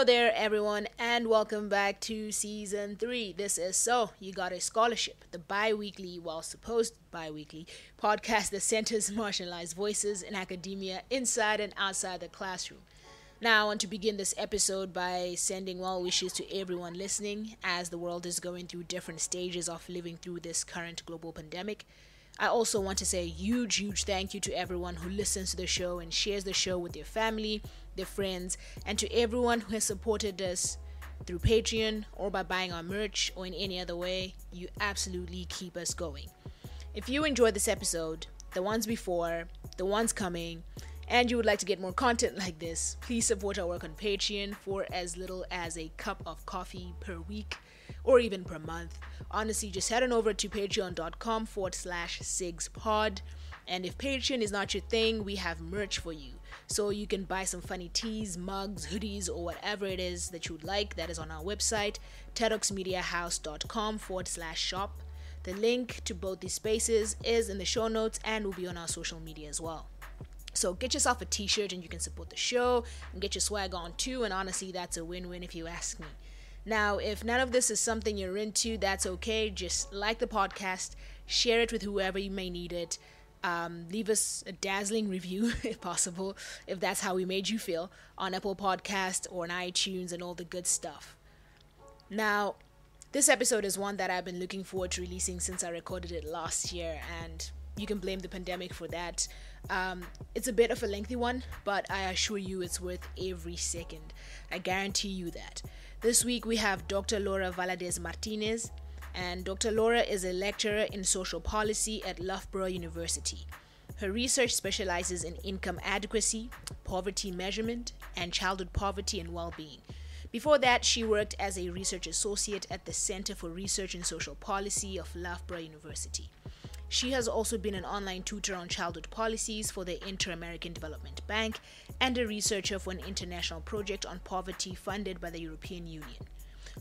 Hello there, everyone, and welcome back to season three. This is So You Got a Scholarship, the bi weekly, well, supposed bi weekly podcast that centers marginalized voices in academia inside and outside the classroom. Now, I want to begin this episode by sending well wishes to everyone listening as the world is going through different stages of living through this current global pandemic. I also want to say a huge, huge thank you to everyone who listens to the show and shares the show with their family, their friends, and to everyone who has supported us through Patreon or by buying our merch or in any other way. You absolutely keep us going. If you enjoyed this episode, the ones before, the ones coming, and you would like to get more content like this, please support our work on Patreon for as little as a cup of coffee per week or even per month. Honestly, just head on over to patreon.com forward slash SYGSpod. And if Patreon is not your thing, we have merch for you. So you can buy some funny tees, mugs, hoodies, or whatever it is that you would like. That is on our website, tedoexmediahouse.com forward slash shop. The link to both these spaces is in the show notes and will be on our social media as well. So get yourself a t-shirt and you can support the show and get your swag on too. And honestly, that's a win-win if you ask me. Now, if none of this is something you're into, that's okay. Just like the podcast, share it with whoever you may need it. Um, leave us a dazzling review if possible, if that's how we made you feel, on Apple Podcast or on iTunes and all the good stuff. Now, this episode is one that I've been looking forward to releasing since I recorded it last year, and you can blame the pandemic for that. Um, it's a bit of a lengthy one, but I assure you it's worth every second. I guarantee you that. This week we have Dr. Laura Valadez Martinez, and Dr. Laura is a lecturer in social policy at Loughborough University. Her research specializes in income adequacy, poverty measurement, and childhood poverty and well being. Before that, she worked as a research associate at the Center for Research in Social Policy of Loughborough University. She has also been an online tutor on childhood policies for the Inter American Development Bank and a researcher for an international project on poverty funded by the European Union.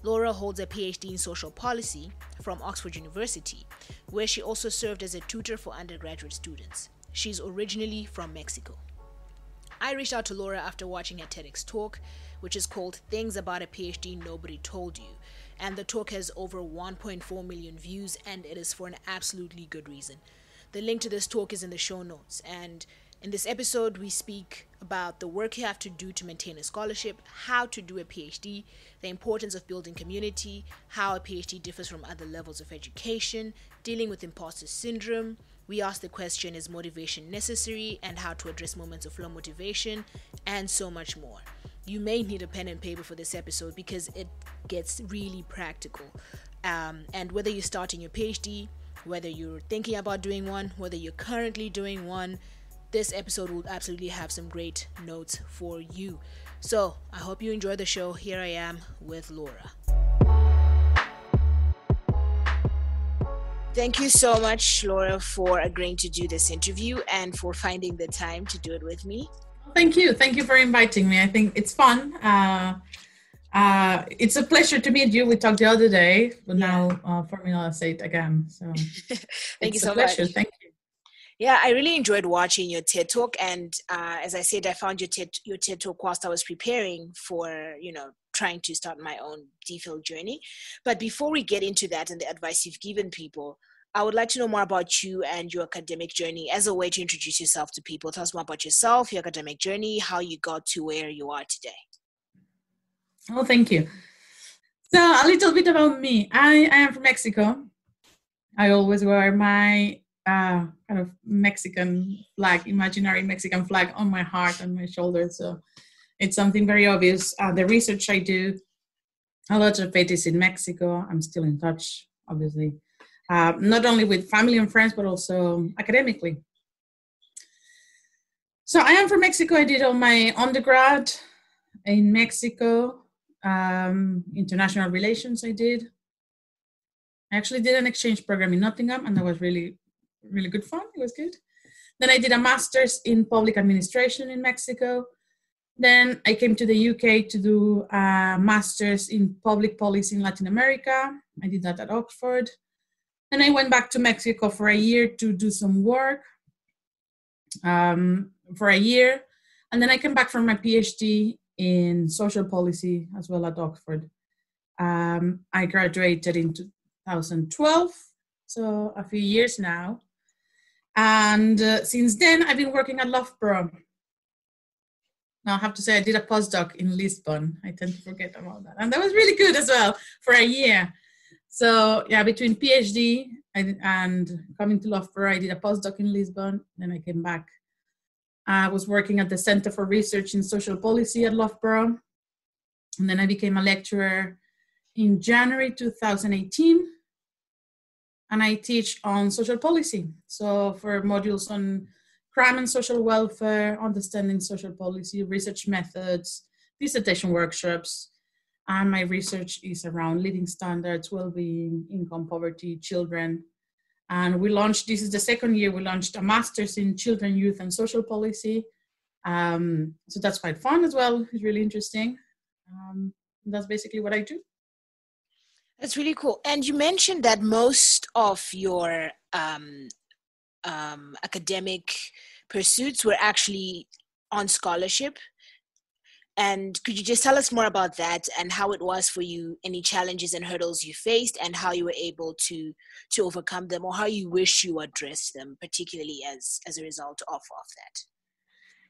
Laura holds a PhD in social policy from Oxford University, where she also served as a tutor for undergraduate students. She's originally from Mexico. I reached out to Laura after watching her TEDx talk, which is called Things About a PhD Nobody Told You, and the talk has over 1.4 million views and it is for an absolutely good reason. The link to this talk is in the show notes and in this episode we speak about the work you have to do to maintain a scholarship, how to do a PhD, the importance of building community, how a PhD differs from other levels of education, dealing with imposter syndrome. We ask the question is motivation necessary and how to address moments of low motivation and so much more you may need a pen and paper for this episode because it gets really practical. Um, and whether you're starting your PhD, whether you're thinking about doing one, whether you're currently doing one, this episode will absolutely have some great notes for you. So I hope you enjoy the show. Here I am with Laura. Thank you so much, Laura, for agreeing to do this interview and for finding the time to do it with me. Thank you. Thank you for inviting me. I think it's fun. Uh, uh, it's a pleasure to meet you. We talked the other day, but yeah. now uh, Formula State again. So thank you so pleasure. much. Thank you. Yeah, I really enjoyed watching your TED talk, and uh, as I said, I found your TED your TED talk whilst I was preparing for you know trying to start my own DPhil journey. But before we get into that and the advice you've given people, I would like to know more about you and your academic journey as a way to introduce yourself to people. Tell us more about yourself, your academic journey, how you got to where you are today. Oh, thank you. So, a little bit about me. I, I am from Mexico. I always wear my kind of Mexican flag, imaginary Mexican flag on my heart and my shoulder. So, it's something very obvious. Uh, the research I do, a lot of it is in Mexico. I'm still in touch, obviously uh, not only with family and friends, but also academically. So I am from Mexico. I did all my undergrad in Mexico, um, international relations. I did. I actually did an exchange program in Nottingham, and that was really, really good fun. It was good. Then I did a master's in public administration in Mexico. Then I came to the UK to do a master's in public policy in Latin America. I did that at Oxford. And I went back to Mexico for a year to do some work um, for a year. And then I came back from my PhD in social policy as well at Oxford. Um, I graduated in 2012, so a few years now. And uh, since then, I've been working at Loughborough. Now, I have to say, I did a postdoc in Lisbon. I tend to forget about that. And that was really good as well for a year. So, yeah, between PhD and coming to Loughborough, I did a postdoc in Lisbon. Then I came back I was working at the Center for Research in Social Policy at Loughborough. And then I became a lecturer in January 2018. And I teach on social policy. So for modules on crime and social welfare, understanding social policy, research methods, dissertation workshops. And my research is around living standards, well-being, income poverty, children, and we launched, this is the second year, we launched a master's in children, youth, and social policy. Um, so that's quite fun as well. It's really interesting. Um, that's basically what I do. That's really cool. And you mentioned that most of your um, um, academic pursuits were actually on scholarship. And could you just tell us more about that and how it was for you, any challenges and hurdles you faced, and how you were able to to overcome them, or how you wish you addressed them, particularly as as a result of of that?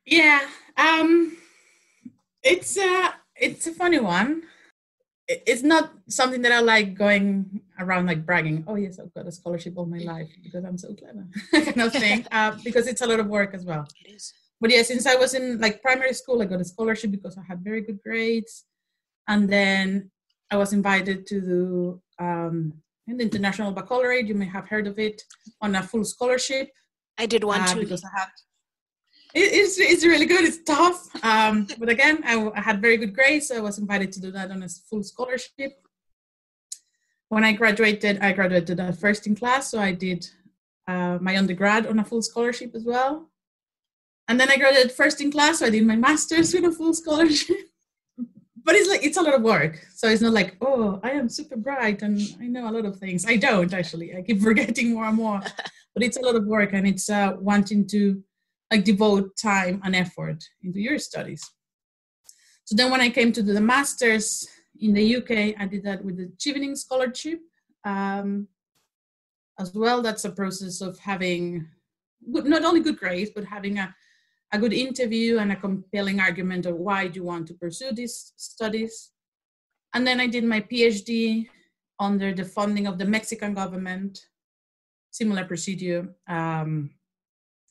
Yeah, um, it's a it's a funny one. It's not something that I like going around like bragging. Oh yes, I've got a scholarship all my life because I'm so clever, kind of thing. uh, because it's a lot of work as well. It is but yeah, since I was in like primary school, I got a scholarship because I had very good grades, and then I was invited to do um, the International Baccalaureate. You may have heard of it on a full scholarship. I did one uh, too. Because I had. It, it's it's really good. It's tough, um, but again, I, I had very good grades, so I was invited to do that on a full scholarship. When I graduated, I graduated first in class, so I did uh, my undergrad on a full scholarship as well. And then I graduated first in class, so I did my master's with a full scholarship. but it's like it's a lot of work. So it's not like, oh, I am super bright and I know a lot of things. I don't actually. I keep forgetting more and more. but it's a lot of work and it's uh, wanting to like devote time and effort into your studies. So then when I came to do the masters in the UK, I did that with the Chevening Scholarship. Um, as well, that's a process of having not only good grades, but having a a good interview and a compelling argument of why you want to pursue these studies. And then I did my PhD under the funding of the Mexican government, similar procedure. Um,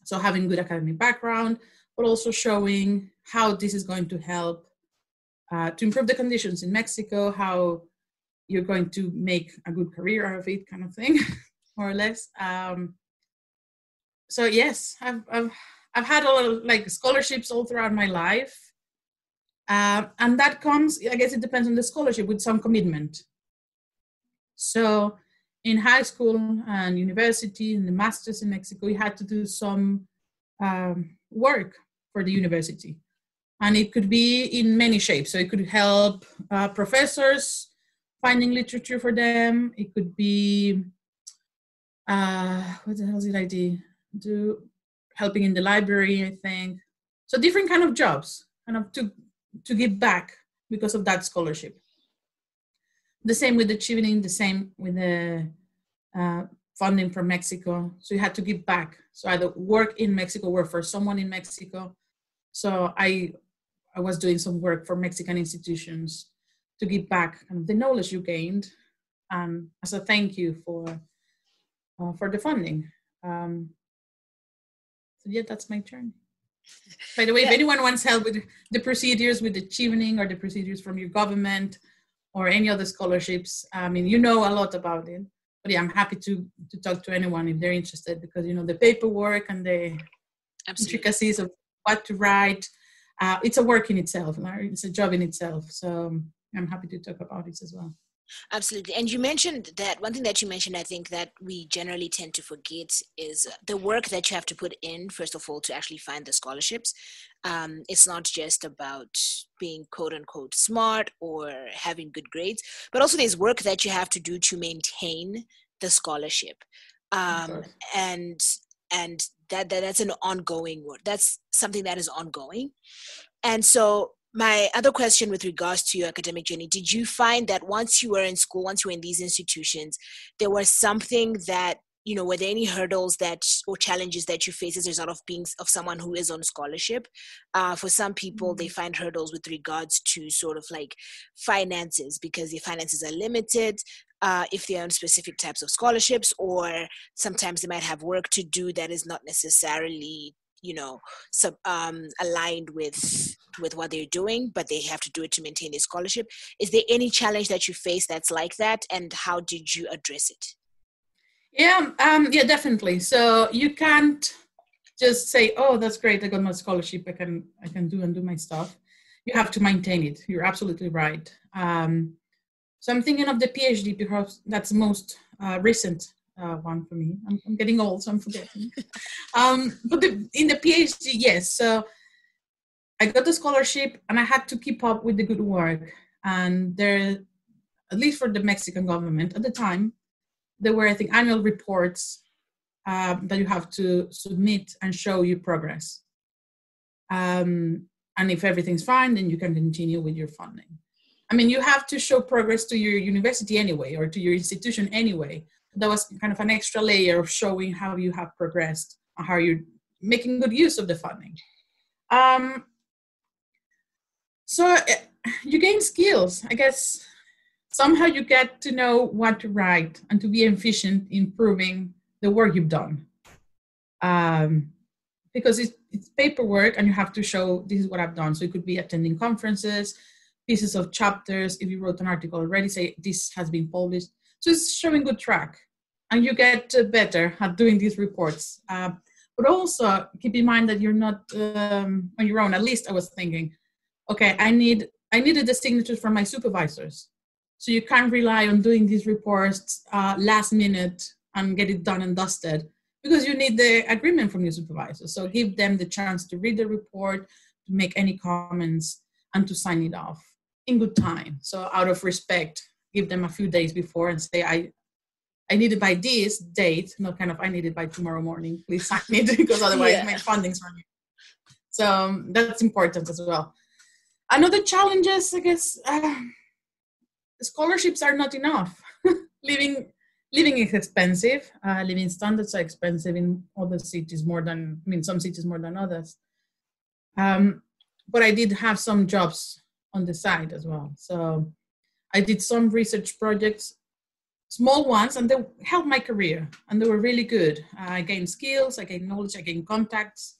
so having good academic background, but also showing how this is going to help uh, to improve the conditions in Mexico, how you're going to make a good career out of it, kind of thing, more or less. Um, so yes, I've, I've I've had a lot of like scholarships all throughout my life. Uh, and that comes, I guess it depends on the scholarship with some commitment. So in high school and university and the masters in Mexico, we had to do some um, work for the university. And it could be in many shapes. So it could help uh, professors finding literature for them. It could be, uh, what the hell did I do? do helping in the library, I think. So different kind of jobs, kind of to to give back because of that scholarship. The same with the Chevening, the same with the uh, funding from Mexico. So you had to give back. So either work in Mexico, work for someone in Mexico. So I I was doing some work for Mexican institutions to give back kind of the knowledge you gained um, as a thank you for uh, for the funding. Um, so yeah, that's my turn. By the way, yeah. if anyone wants help with the procedures with the Chevening or the procedures from your government or any other scholarships, I mean, you know a lot about it. But yeah, I'm happy to to talk to anyone if they're interested because you know the paperwork and the Absolutely. intricacies of what to write. Uh, it's a work in itself. It's a job in itself. So I'm happy to talk about it as well. Absolutely. And you mentioned that one thing that you mentioned, I think that we generally tend to forget is the work that you have to put in, first of all, to actually find the scholarships. Um, it's not just about being quote unquote smart or having good grades, but also there's work that you have to do to maintain the scholarship. Um, and and that, that that's an ongoing work. That's something that is ongoing. And so my other question with regards to your academic journey did you find that once you were in school once you were in these institutions there was something that you know were there any hurdles that or challenges that you face as a result of being of someone who is on scholarship uh, for some people they mm-hmm. find hurdles with regards to sort of like finances because their finances are limited uh, if they're on specific types of scholarships or sometimes they might have work to do that is not necessarily you know sub, um, aligned with with what they're doing but they have to do it to maintain their scholarship. Is there any challenge that you face that's like that and how did you address it? Yeah um, yeah definitely. So you can't just say oh that's great i got my scholarship i can i can do and do my stuff. You have to maintain it. You're absolutely right. Um, so i'm thinking of the phd because that's most uh, recent uh, one for me. I'm, I'm, getting old, so I'm forgetting. um, but the, in the PhD, yes. So I got the scholarship, and I had to keep up with the good work. And there, at least for the Mexican government at the time, there were I think annual reports um, that you have to submit and show your progress. Um, and if everything's fine, then you can continue with your funding. I mean, you have to show progress to your university anyway, or to your institution anyway that was kind of an extra layer of showing how you have progressed and how you're making good use of the funding. Um, so eh, you gain skills, I guess. Somehow you get to know what to write and to be efficient in proving the work you've done. Um, because it's, it's paperwork and you have to show this is what I've done. So it could be attending conferences, pieces of chapters. If you wrote an article already, say this has been published. So it's showing good track and you get better at doing these reports. Uh, but also keep in mind that you're not um, on your own. At least I was thinking, okay, I need I needed the signatures from my supervisors, so you can't rely on doing these reports uh, last minute and get it done and dusted because you need the agreement from your supervisor. So give them the chance to read the report, to make any comments, and to sign it off in good time. So out of respect, give them a few days before and say, I, I need it by this date, not kind of I need it by tomorrow morning. Please sign it because otherwise yeah. my funding's running. So um, that's important as well. Another challenge is, I guess, uh, scholarships are not enough. living living is expensive. Uh, living standards are expensive in other cities more than I mean some cities more than others. Um, but I did have some jobs on the side as well. So I did some research projects small ones and they helped my career and they were really good. I gained skills i gained knowledge i gained contacts.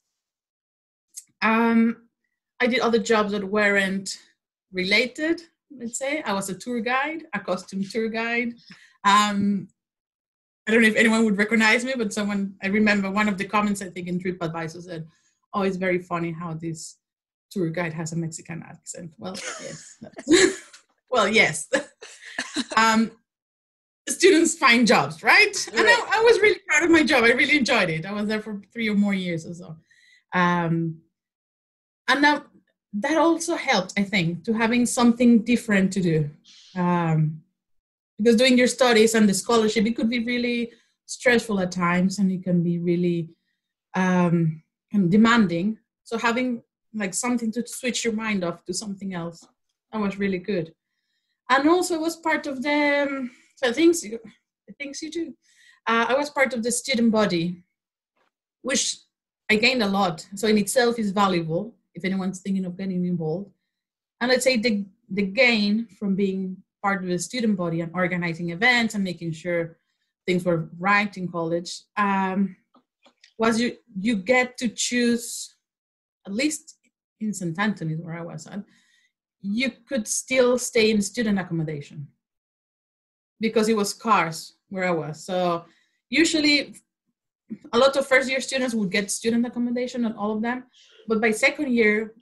Um, i did other jobs that weren't related let's say. I was a tour guide a costume tour guide. Um, i don't know if anyone would recognize me but someone i remember one of the comments i think in tripadvisor said oh it's very funny how this tour guide has a mexican accent. Well yes. Well yes. Um, students find jobs, right? And I, I, was really proud of my job. I really enjoyed it. I was there for three or more years or so. Um, and that, that also helped, I think, to having something different to do. Um, because doing your studies and the scholarship, it could be really stressful at times and it can be really um, demanding. So having like something to switch your mind off to something else, that was really good. And also it was part of the um, so things you, things you do. Uh, I was part of the student body, which I gained a lot. So in itself is valuable if anyone's thinking of getting involved. And let's say the the gain from being part of the student body and organizing events and making sure things were right in college um, was you you get to choose at least in St. Antony's where I was at, you could still stay in student accommodation because it was scarce where I was. So usually a lot of first year students would get student accommodation, not all of them. But by second year,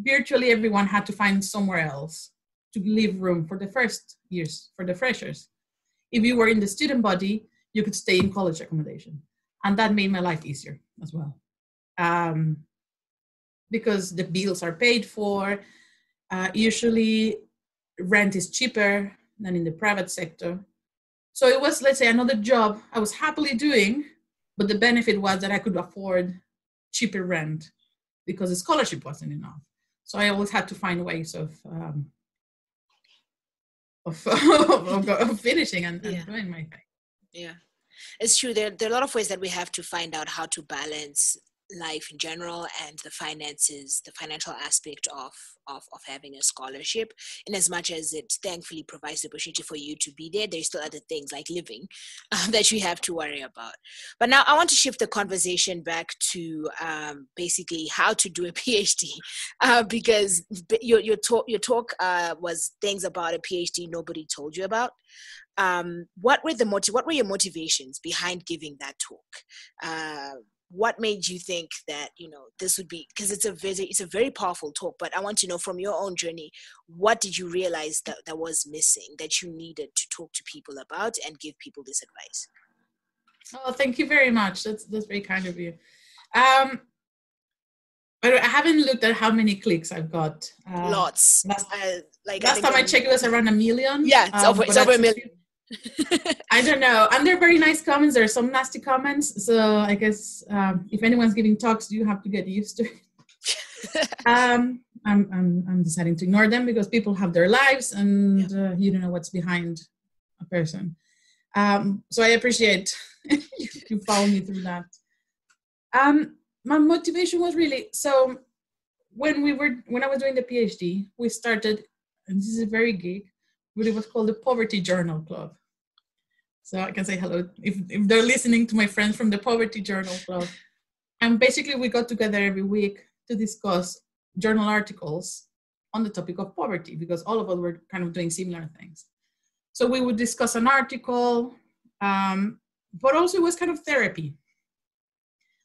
virtually everyone had to find somewhere else to leave room for the first years, for the freshers. If you were in the student body, you could stay in college accommodation. And that made my life easier as well. Um, because the bills are paid for. Uh, usually, rent is cheaper than in the private sector. So it was, let's say, another job I was happily doing, but the benefit was that I could afford cheaper rent because the scholarship wasn't enough. So I always had to find ways of um, of, of, of, finishing and, and yeah. doing my thing. Yeah, it's true. There, there are a lot of ways that we have to find out how to balance life in general and the finances the financial aspect of, of of having a scholarship. In as much as it thankfully provides the opportunity for you to be there there's still other things like living um, that you have to worry about. But now i want to shift the conversation back to um, basically how to do a phd uh, because your, your talk your talk uh, was things about a phd nobody told you about. Um, what were the what were your motivations behind giving that talk? Uh, what made you think that you know this would be because it's a very it's a very powerful talk but i want to know from your own journey what did you realize that that was missing that you needed to talk to people about and give people this advice oh thank you very much that's that's very kind of you um but I haven't looked at how many clicks I've got. Uh, Lots. Last, uh, like last I time I checked, it was around a million. Yeah, it's um, over. It's over a million. I don't know. And they're very nice comments. There are some nasty comments. So I guess um, if anyone's giving talks, you have to get used to it. um, I'm, I'm, I'm deciding to ignore them because people have their lives and yeah. uh, you don't know what's behind a person. Um, so I appreciate you, you follow me through that. Um, my motivation was really so when we were when I was doing the PhD, we started, and this is a very geek, but it was called the Poverty Journal Club. So I can say hello if, if they're listening to my friends from the Poverty Journal Club. And basically, we got together every week to discuss journal articles on the topic of poverty because all of us were kind of doing similar things. So we would discuss an article, um, but also it was kind of therapy.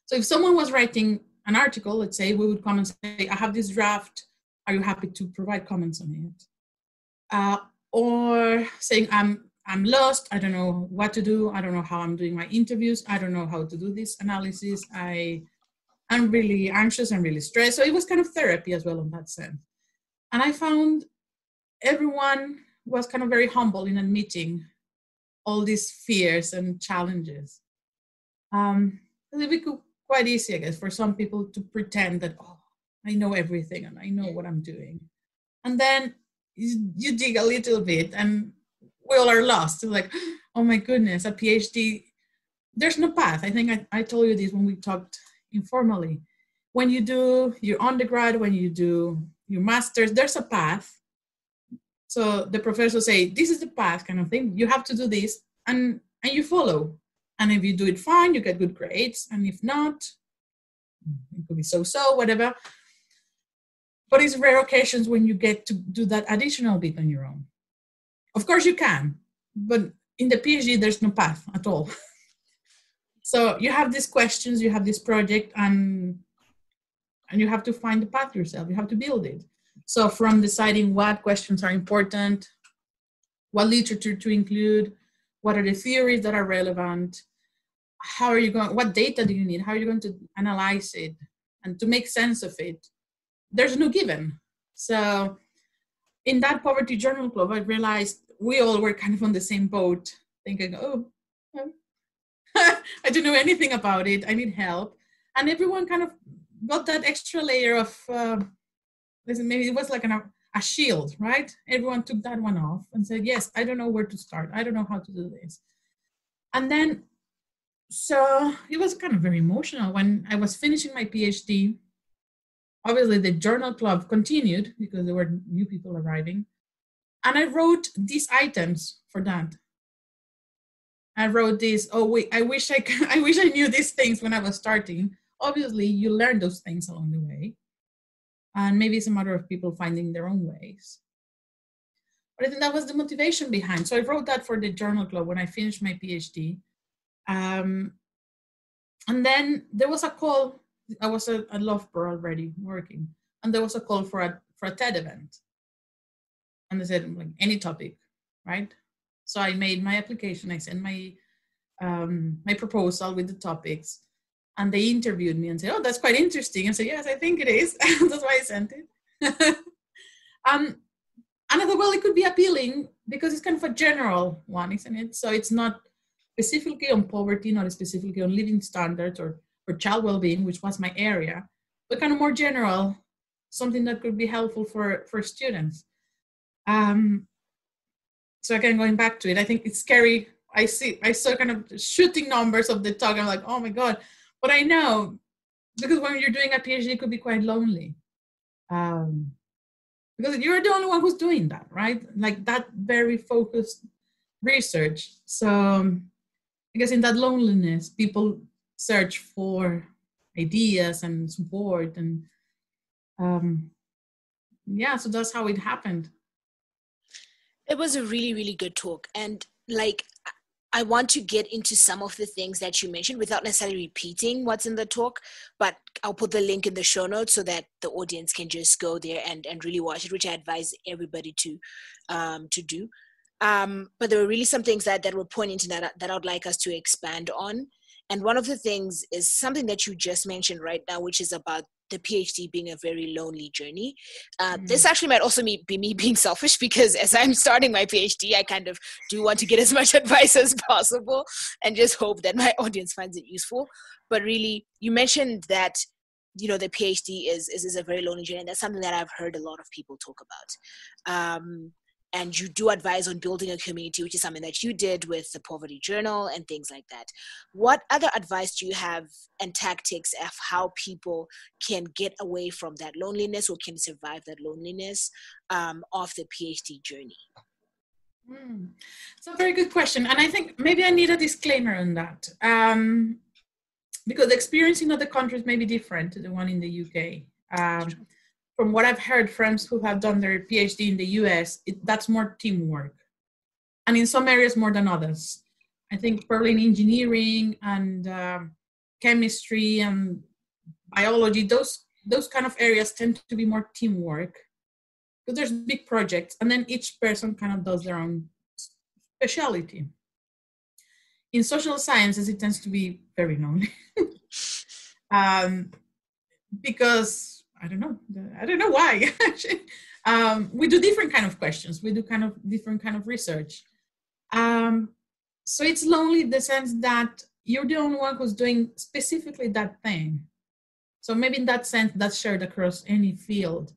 So if someone was writing an article, let's say, we would come and say, I have this draft. Are you happy to provide comments on it? Uh, or saying, I'm I'm lost. I don't know what to do. I don't know how I'm doing my interviews. I don't know how to do this analysis. I I'm really anxious and really stressed. So it was kind of therapy as well in that sense. And I found everyone was kind of very humble in admitting all these fears and challenges. Um, it would be quite easy, I guess, for some people to pretend that, oh, I know everything and I know what I'm doing. And then you, you dig a little bit and all are lost. It's like, oh my goodness, a PhD, there's no path. I think I, I told you this when we talked informally. When you do your undergrad, when you do your master's, there's a path. So the professor say, this is the path kind of thing. You have to do this and, and you follow. And if you do it fine, you get good grades. And if not, it could be so-so, whatever. But it's rare occasions when you get to do that additional bit on your own. Of course, you can, but in the PhD, there's no path at all. so you have these questions, you have this project, and and you have to find the path yourself. You have to build it. So from deciding what questions are important, what literature to include, what are the theories that are relevant, how are you going, what data do you need, how are you going to analyze it, and to make sense of it. There's no given. So in that poverty journal club, I realized we all were kind of on the same boat, thinking, oh, I don't know anything about it. I need help. And everyone kind of got that extra layer of, uh, maybe it was like an, a shield, right? Everyone took that one off and said, yes, I don't know where to start. I don't know how to do this. And then, so it was kind of very emotional when I was finishing my PhD. Obviously, the journal club continued because there were new people arriving. And I wrote these items for that. I wrote this, oh wait, I wish I could, I wish I knew these things when I was starting. Obviously, you learn those things along the way. And maybe it's a matter of people finding their own ways. But I think that was the motivation behind. So I wrote that for the journal club when I finished my PhD. Um, and then there was a call. I was at, at Loughborough already working, and there was a call for a for a TED event and they said like any topic, right? So I made my application. I sent my um, my proposal with the topics, and they interviewed me and said, "Oh, that's quite interesting." I said, "Yes, I think it is." that's why I sent it. um, and I thought, well, it could be appealing because it's kind of a general one, isn't it? So it's not specifically on poverty, not specifically on living standards or or child well-being, which was my area, but kind of more general something that could be helpful for for students. Um, so again, going back to it, I think it's scary. I see, I saw kind of shooting numbers of the talk. I'm like, oh my god! But I know because when you're doing a PhD, it could be quite lonely. Um, because you're the only one who's doing that, right? Like that very focused research. So um, I guess in that loneliness, people search for ideas and support and um, yeah, so that's how it happened. It was a really, really good talk. And like, I want to get into some of the things that you mentioned without necessarily repeating what's in the talk, but I'll put the link in the show notes so that the audience can just go there and, and really watch it, which I advise everybody to um, to do. Um, but there were really some things that, that were pointing to that that I'd like us to expand on. And one of the things is something that you just mentioned right now, which is about the PhD being a very lonely journey. Uh, mm. This actually might also be me being selfish because as I'm starting my PhD, I kind of do want to get as much advice as possible and just hope that my audience finds it useful. But really, you mentioned that you know the PhD is, is is a very lonely journey, and that's something that I've heard a lot of people talk about. Um, and you do advise on building a community, which is something that you did with the Poverty Journal and things like that. What other advice do you have and tactics of how people can get away from that loneliness or can survive that loneliness um, of the PhD journey? Mm. It's a very good question. And I think maybe I need a disclaimer on that. Um, because the experience in other countries may be different to the one in the UK. Um, from what I've heard, friends who have done their PhD in the US, it, that's more teamwork. And in some areas more than others. I think probably in engineering and uh, chemistry and biology, those, those kind of areas tend to be more teamwork because there's big projects and then each person kind of does their own specialty. In social sciences, it tends to be very lonely um, because I don't know. I don't know why. um, we do different kind of questions. We do kind of different kind of research. Um, so it's lonely in the sense that you're the only one who's doing specifically that thing. So maybe in that sense, that's shared across any field.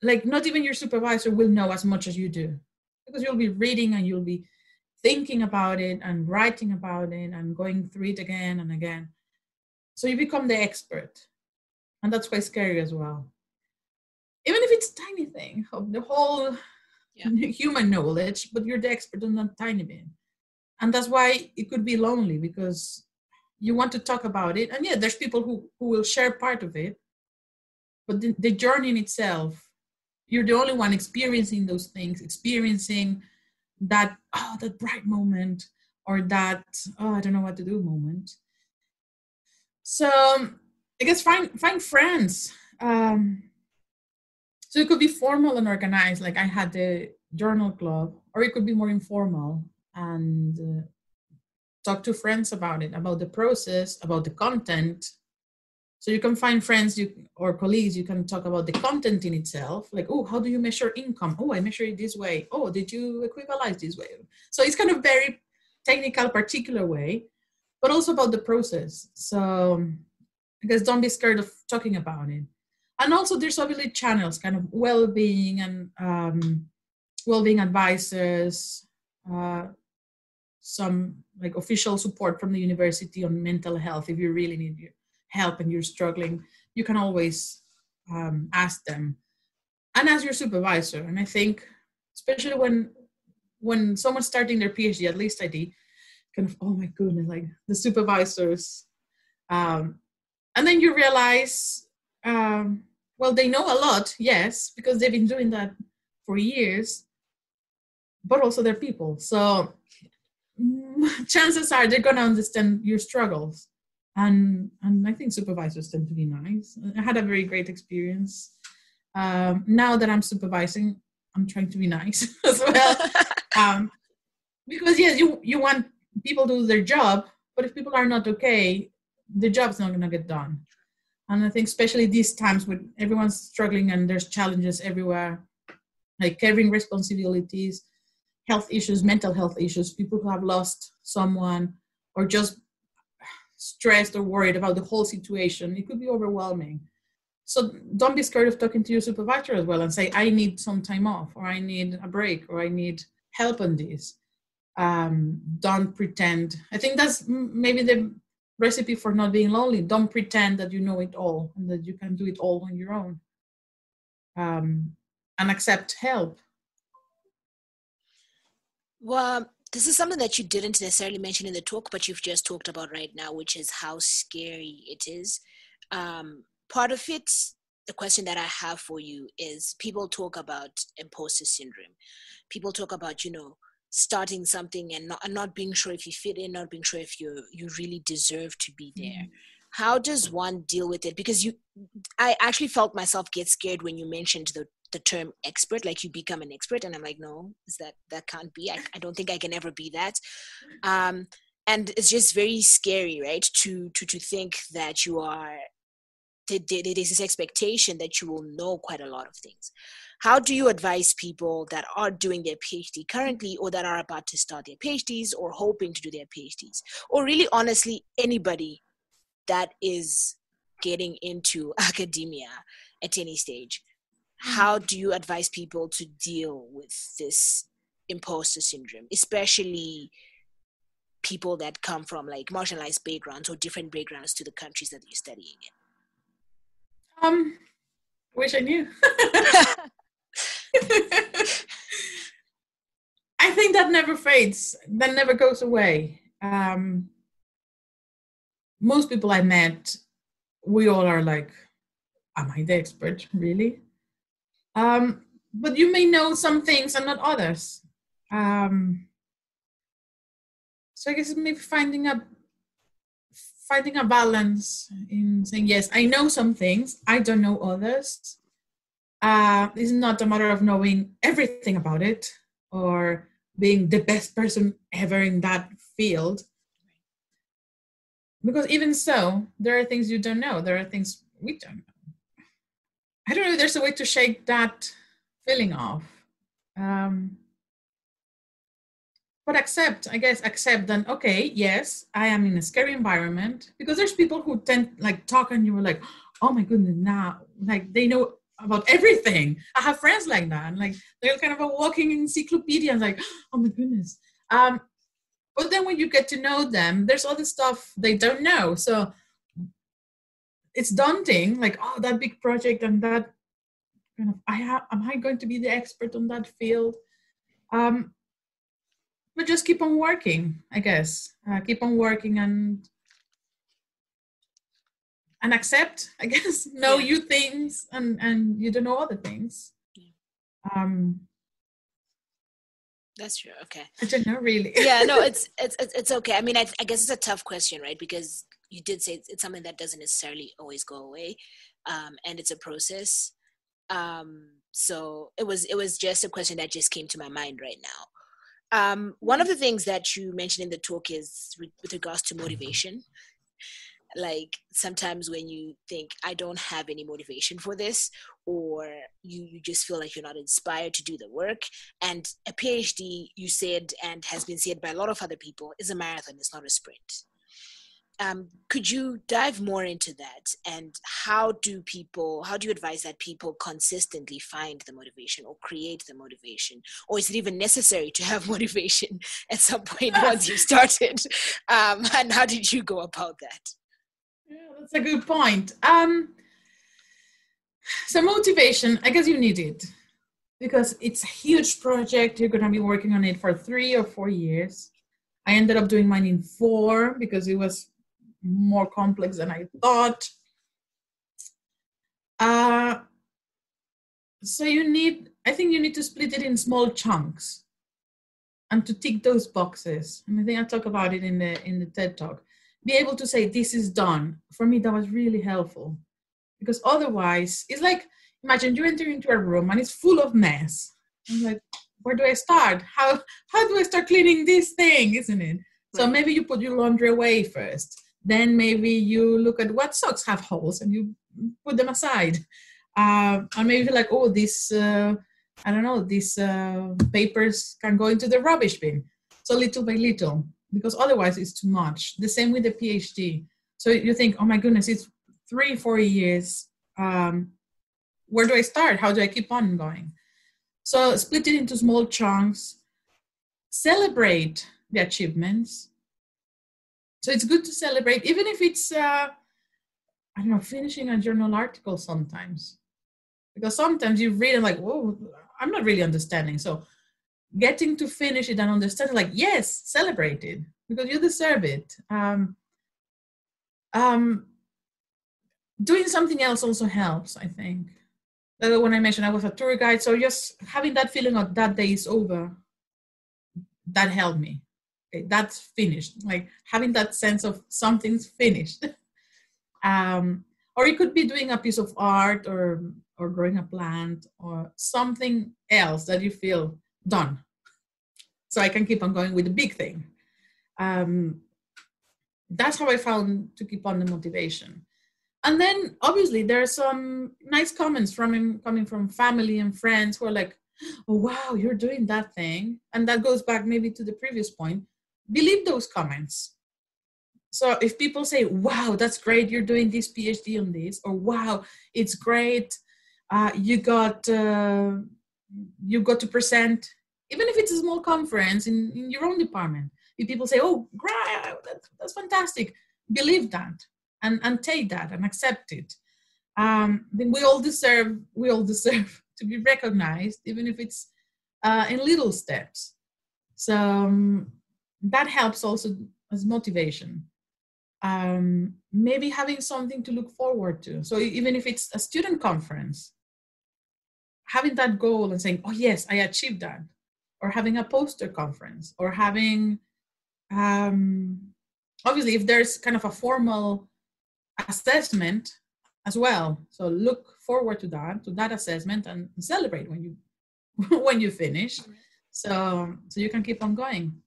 Like not even your supervisor will know as much as you do, because you'll be reading and you'll be thinking about it and writing about it and going through it again and again. So you become the expert and that's quite scary as well. Even if it's tiny thing of the whole yeah. human knowledge but you're the expert on that tiny bit. And that's why it could be lonely because you want to talk about it. And yeah there's people who, who will share part of it. But the, the journey in itself you're the only one experiencing those things experiencing that oh that bright moment or that oh i don't know what to do moment. So I guess find find friends. Um, so it could be formal and organized, like I had the journal club, or it could be more informal and uh, talk to friends about it, about the process, about the content. So you can find friends you, or colleagues. You can talk about the content in itself, like oh, how do you measure income? Oh, I measure it this way. Oh, did you equivalize this way? So it's kind of very technical, particular way, but also about the process. So because don't be scared of talking about it. And also there's obviously channels kind of well-being and um, well-being advisors uh, some like official support from the university on mental health if you really need help and you're struggling. You can always um, ask them. And as your supervisor and i think especially when when someone's starting their phd at least i did kind of oh my goodness like the supervisors um, and then you realize um, well they know a lot yes because they've been doing that for years but also they're people. So chances are they're going to understand your struggles. And and i think supervisors tend to be nice. I had a very great experience. Um, now that i'm supervising i'm trying to be nice as well. Um, because yes you you want people to do their job but if people are not okay the job's not going to get done. And I think especially these times when everyone's struggling and there's challenges everywhere, like caring responsibilities, health issues, mental health issues, people who have lost someone or just stressed or worried about the whole situation, it could be overwhelming. so don't be scared of talking to your supervisor as well and say i need some time off or i need a break or i need help on this um, don't pretend i think that's maybe the recipe for not being lonely. Don't pretend that you know it all and that you can do it all on your own. Um, and accept help. Well this is something that you didn't necessarily mention in the talk but you've just talked about right now which is how scary it is. Um, part of it the question that i have for you is people talk about imposter syndrome. People talk about you know starting something and not, and not being sure if you fit in not being sure if you you really deserve to be there. Mm. how does one deal with it? Because you i actually felt myself get scared when you mentioned the the term expert like you become an expert and i'm like no is that that can't be. I, I don't think i can ever be that. Um and it's just very scary right to to to think that you are there's this expectation that you will know quite a lot of things. How do you advise people that are doing their phd currently or that are about to start their phds or hoping to do their phds or really honestly anybody that is getting into academia at any stage mm. how do you advise people to deal with this imposter syndrome especially people that come from like marginalized backgrounds or different backgrounds to the countries that you're studying in um wish i knew I think that never fades. That never goes away. Um, most people I met, we all are like, "Am I the expert, really?" Um, but you may know some things and not others. Um, so I guess maybe finding a finding a balance in saying yes, I know some things, I don't know others, uh, it's not a matter of knowing everything about it or being the best person ever in that field. Because even so, there are things you don't know. There are things we don't know. I don't know if there's a way to shake that feeling off. Um, but accept, I guess, accept that, okay, yes, I am in a scary environment because there's people who tend like talk and you were like, oh my goodness, now, like they know about everything. I have friends like that. and Like they're kind of a walking encyclopedia. And like, oh my goodness. Um, but then when you get to know them, there's the stuff they don't know. So it's daunting. Like, oh, that big project and that kind of. I. Am I going to be the expert on that field? Um, but just keep on working. I guess. Uh, keep on working and and accept i guess. Know yeah. you things and and you don't know other things. Yeah. um that's true okay. I don't know really. Yeah no it's, it's it's okay. I mean I, I guess it's a tough question right? Because you did say it's, it's something that doesn't necessarily always go away um and it's a process. Um so it was it was just a question that just came to my mind right now um, one of mm-hmm. the things that you mentioned in the talk is with regards to motivation like sometimes when you think i don't have any motivation for this or you, you just feel like you're not inspired to do the work and a phd you said and has been said by a lot of other people is a marathon it's not a sprint um, could you dive more into that and how do people how do you advise that people consistently find the motivation or create the motivation or is it even necessary to have motivation at some point once you started um, and how did you go about that yeah, that's a good point. Um, so motivation, I guess you need it because it's a huge project. You're going to be working on it for three or four years. I ended up doing mine in four because it was more complex than I thought. Uh, so you need, I think you need to split it in small chunks and to tick those boxes. And I think I talk about it in the in the TED talk. Be able to say this is done. For me that was really helpful. Because otherwise it's like imagine you enter into a room and it's full of mess. I'm like where do i start? How how do i start cleaning this thing? Isn't it? So maybe you put your laundry away first then maybe you look at what socks have holes and you put them aside uh, or maybe like oh this uh, i don't know these uh, papers can go into the rubbish bin so little by little because otherwise it's too much. The same with the PhD. So you think, oh my goodness, it's three, four years um, where do I start? How do I keep on going? So split it into small chunks, celebrate the achievements. So it's good to celebrate, even if it's, uh, I don't know, finishing a journal article sometimes. Because sometimes you read and like, whoa, I'm not really understanding. So getting to finish it and understand, like, yes, celebrate it because you deserve it. Um, um, doing something else also helps, I think. Uh, when I mentioned I was a tour guide, so just having that feeling of that day is over, that helped me. Okay, that's finished. Like having that sense of something's finished. um, or it could be doing a piece of art or or growing a plant or something else that you feel done. So I can keep on going with the big thing. Um, that's how I found to keep on the motivation and then obviously there are some nice comments from coming from family and friends who are like oh wow you're doing that thing and that goes back maybe to the previous point believe those comments so if people say wow that's great you're doing this phd on this or wow it's great uh, you got uh, you got to present even if it's a small conference in, in your own department if people say oh great that's, that's fantastic believe that and, and take that and accept it. Um, then we all deserve we all deserve to be recognized, even if it's uh, in little steps. So um, that helps also as motivation. Um, maybe having something to look forward to. So even if it's a student conference, having that goal and saying, "Oh yes, I achieved that," or having a poster conference, or having um, obviously if there's kind of a formal assessment as well. So look forward to that, to that assessment, and celebrate when you when you finish. So so you can keep on going.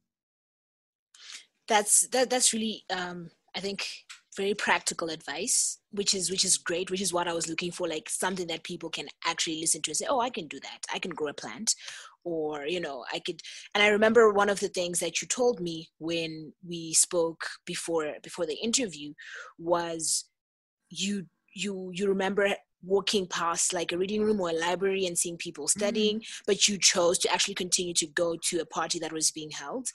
That's that. That's really um, I think very practical advice which is which is great which is what i was looking for like something that people can actually listen to and say oh i can do that i can grow a plant or you know i could and i remember one of the things that you told me when we spoke before before the interview was you you you remember walking past like a reading room or a library and seeing people studying mm-hmm. but you chose to actually continue to go to a party that was being held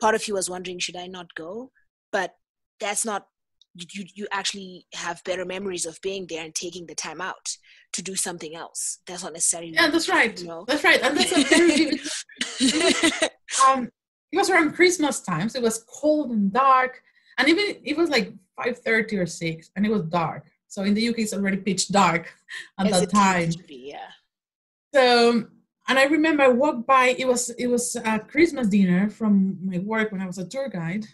part of you was wondering should i not go but that's not you, you actually have better memories of being there and taking the time out to do something else. That's not necessarily. Yeah, that's right. You know? That's right, and that's a very um, it was around Christmas times. so it was cold and dark, and even it was like five thirty or six, and it was dark. So in the UK, it's already pitch dark at that time. Be, yeah. So and I remember I walked by. It was it was a Christmas dinner from my work when I was a tour guide,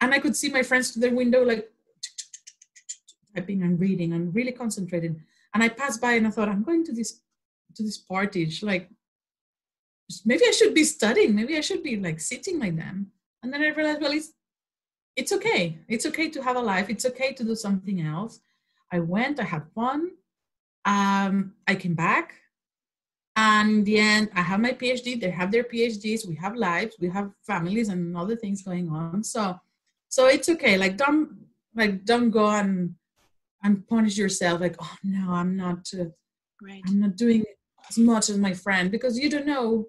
and I could see my friends to the window like typing and reading and really concentrated. And I passed by and I thought, I'm going to this to this party. like maybe I should be studying. Maybe I should be like sitting like them. And then I realized, well, it's it's okay. It's okay to have a life. It's okay to do something else. I went. I had fun. Um, I came back. And in the end, I have my PhD. They have their PhDs. We have lives. We have families and other things going on. So so it's okay like don't like don't go and and punish yourself like oh no i'm not uh, right i'm not doing as much as my friend because you don't know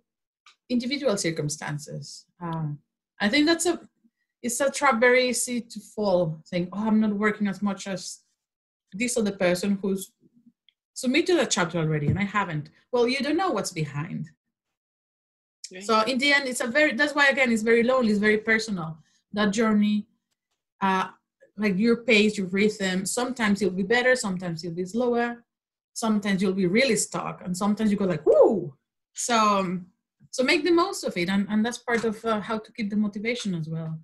individual circumstances um, i think that's a it's a trap very easy to fall saying oh i'm not working as much as this the person who's submitted a chapter already and i haven't. Well you don't know what's behind. Right. so in the end it's a very that's why again it's very lonely it's very personal that journey. Uh, like your pace your rhythm sometimes you'll be better sometimes you'll be slower sometimes you'll be really stuck and sometimes you go like whoo so um, so make the most of it and, and that's part of uh, how to keep the motivation as well.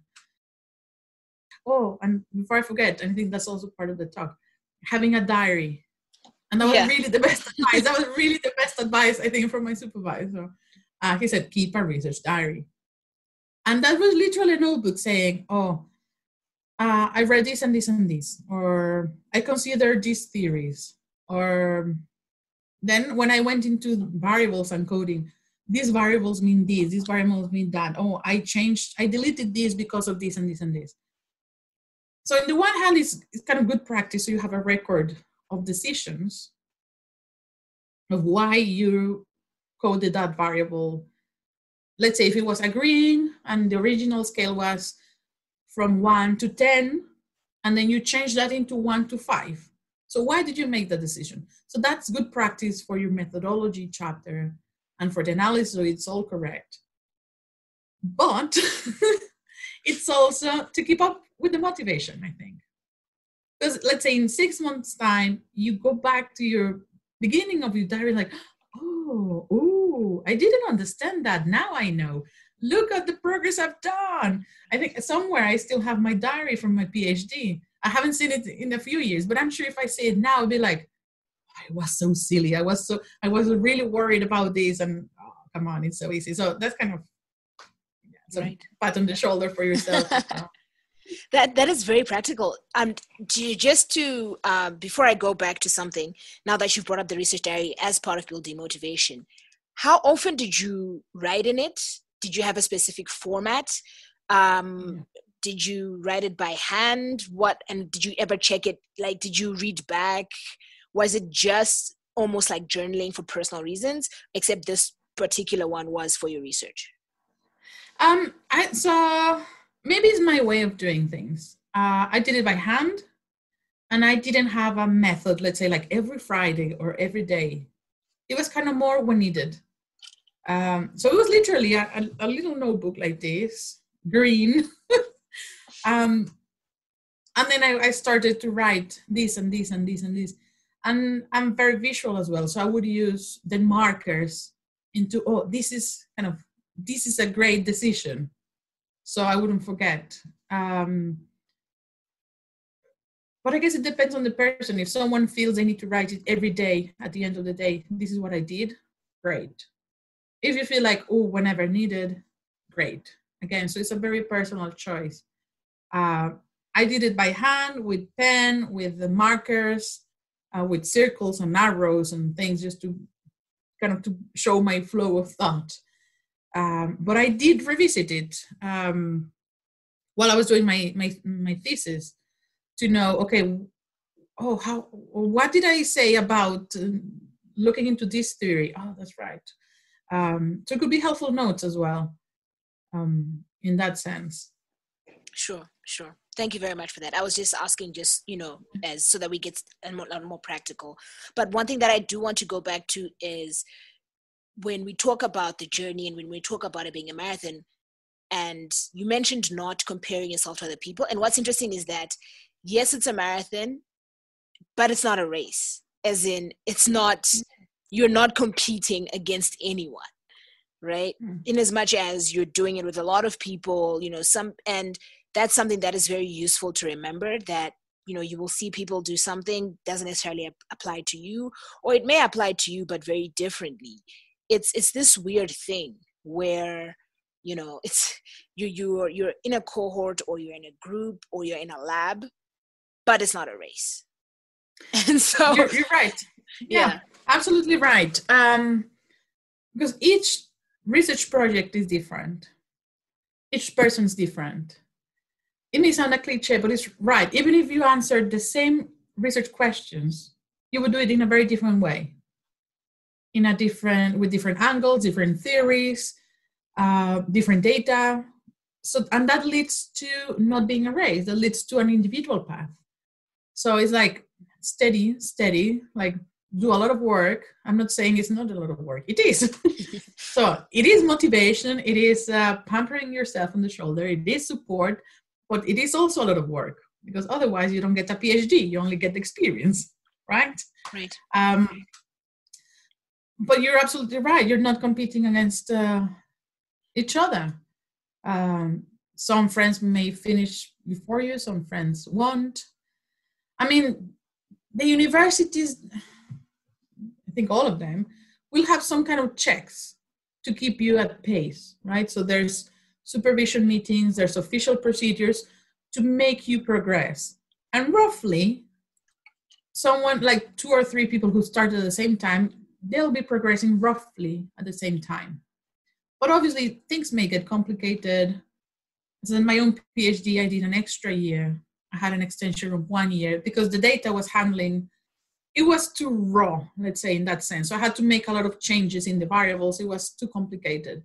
Oh and before i forget i think that's also part of the talk having a diary and that was yeah. really the best advice that was really the best advice i think from my supervisor uh, he said keep a research diary and that was literally a notebook saying, oh, uh, I read this and this and this, or I consider these theories, or then when I went into variables and coding, these variables mean this, these variables mean that. Oh, I changed, I deleted this because of this and this and this. So in the one hand, it's, it's kind of good practice. So you have a record of decisions of why you coded that variable. Let's say if it was agreeing and the original scale was from one to 10, and then you change that into one to five. So why did you make the decision? So that's good practice for your methodology chapter and for the analysis, so it's all correct. But it's also to keep up with the motivation, I think. Because let's say in six months' time, you go back to your beginning of your diary, like, oh, oh, I didn't understand that. Now I know. Look at the progress I've done. I think somewhere I still have my diary from my PhD. I haven't seen it in a few years, but I'm sure if I see it now, I'll be like, I was so silly. I was so I was really worried about this, and oh, come on, it's so easy. So that's kind of some right. pat on the shoulder for yourself. that that is very practical. Um just to uh, before i go back to something now that you've brought up the research diary as part of building motivation how often did you write in it? Did you have a specific format? Um did you write it by hand? What and did you ever check it? Like did you read back? Was it just almost like journaling for personal reasons except this particular one was for your research um i so maybe it's my way of doing things. Uh, I did it by hand, and I didn't have a method. Let's say like every Friday or every day. It was kind of more when needed. Um, so it was literally a, a, a little notebook like this, green. um, and then I, I, started to write this and this and this and this. And I'm very visual as well. So I would use the markers into, oh, this is kind of, this is a great decision so I wouldn't forget. Um, but I guess it depends on the person. If someone feels they need to write it every day at the end of the day, this is what I did, great. If you feel like, oh, whenever needed, great. Again, so it's a very personal choice. Uh, I did it by hand with pen, with the markers, uh, with circles and arrows and things just to kind of to show my flow of thought. Um, but I did revisit it um, while I was doing my, my, my thesis to know, okay, oh, how, what did I say about uh, looking into this theory? Oh, that's right. Um, so it could be helpful notes as well um, in that sense. Sure, sure. Thank you very much for that. I was just asking, just you know, as so that we get a a more practical. But one thing that I do want to go back to is when we talk about the journey and when we talk about it being a marathon, and you mentioned not comparing yourself to other people. And what's interesting is that, yes, it's a marathon, but it's not a race, as in, it's not, you're not competing against anyone right mm. in as much as you're doing it with a lot of people you know some and that's something that is very useful to remember that you know you will see people do something doesn't necessarily apply to you or it may apply to you but very differently it's it's this weird thing where you know it's you you're you're in a cohort or you're in a group or you're in a lab but it's not a race. And so you're, you're right. Yeah, yeah, absolutely right. Um because each research project is different. Each person's different. It may sound a cliche but it's right. Even if you answered the same research questions you would do it in a very different way in a different with different angles different theories uh, different data. So and that leads to not being a race. That leads to an individual path. So it's like steady steady like do a lot of work. I'm not saying it's not a lot of work. It is. So it is motivation. It is uh, pampering yourself on the shoulder. It is support but it is also a lot of work because otherwise you don't get a phd you only get experience right? Right. Um, but you're absolutely right. You're not competing against uh, each other. Um, some friends may finish before you, some friends won't. I mean, the universities, I think all of them, will have some kind of checks to keep you at pace, right? So there's supervision meetings, there's official procedures to make you progress. And roughly, someone like two or three people who started at the same time they'll be progressing roughly at the same time. But obviously, things may get complicated. So in my own PhD, I did an extra year. I had an extension of one year because the data was handling it was too raw, let's say, in that sense. So I had to make a lot of changes in the variables. It was too complicated.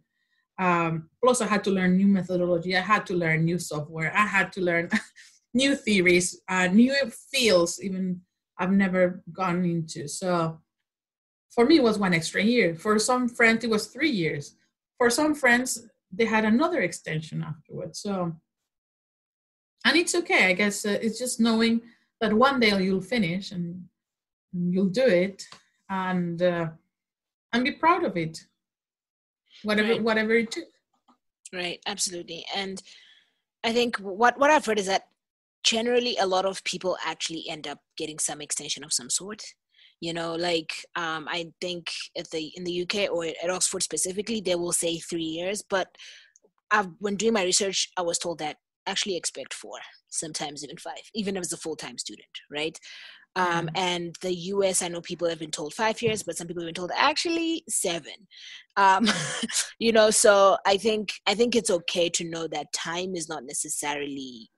Um, plus, I had to learn new methodology. I had to learn new software. I had to learn new theories, uh, new fields, even I've never gone into. So for me, it was one extra year. For some friends, it was three years. For some friends, they had another extension afterwards. So, and it's okay. I guess uh, it's just knowing that one day you'll finish and you'll do it and uh, and be proud of it whatever right. whatever it took right absolutely and i think what what i've heard is that generally a lot of people actually end up getting some extension of some sort you know like um, i think at the in the uk or at oxford specifically they will say three years but I've, when doing my research i was told that actually expect four sometimes even five even as a full-time student right um, mm-hmm. and the us i know people have been told five years but some people have been told actually seven um, you know so i think i think it's okay to know that time is not necessarily